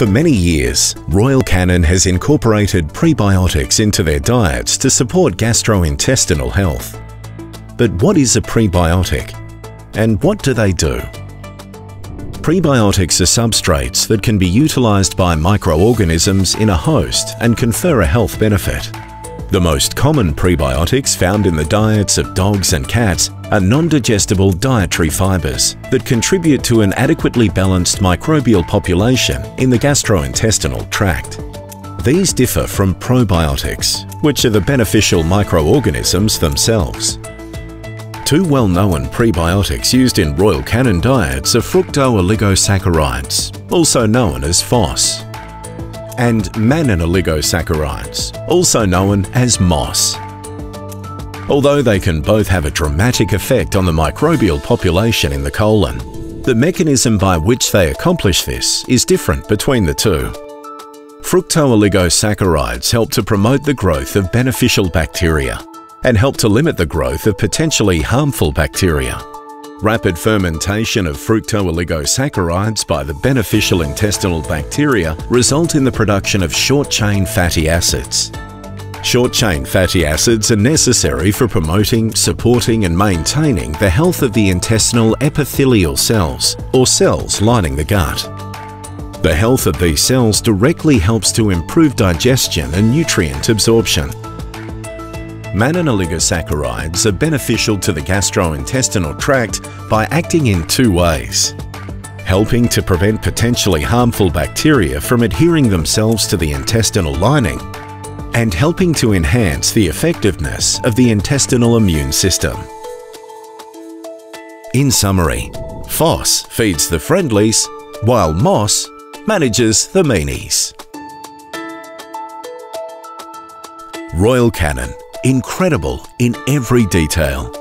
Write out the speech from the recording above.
For many years, Royal Canin has incorporated prebiotics into their diets to support gastrointestinal health. But what is a prebiotic? And what do they do? Prebiotics are substrates that can be utilised by microorganisms in a host and confer a health benefit. The most common prebiotics found in the diets of dogs and cats are non-digestible dietary fibres that contribute to an adequately balanced microbial population in the gastrointestinal tract. These differ from probiotics, which are the beneficial microorganisms themselves. Two well-known prebiotics used in Royal Canin diets are fructooligosaccharides, also known as FOS, and mannan oligosaccharides, also known as MOS. Although they can both have a dramatic effect on the microbial population in the colon, the mechanism by which they accomplish this is different between the two. Fructooligosaccharides help to promote the growth of beneficial bacteria and help to limit the growth of potentially harmful bacteria. Rapid fermentation of fructooligosaccharides by the beneficial intestinal bacteria result in the production of short-chain fatty acids. Short-chain fatty acids are necessary for promoting, supporting and maintaining the health of the intestinal epithelial cells, or cells lining the gut. The health of these cells directly helps to improve digestion and nutrient absorption. Mannan oligosaccharides are beneficial to the gastrointestinal tract by acting in two ways. Helping to prevent potentially harmful bacteria from adhering themselves to the intestinal lining and helping to enhance the effectiveness of the intestinal immune system. In summary, FOS feeds the friendlies while MOS manages the meanies. Royal Canin incredible in every detail.